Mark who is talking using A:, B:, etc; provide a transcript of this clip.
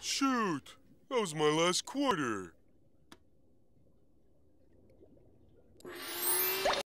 A: Shoot! That was my last quarter.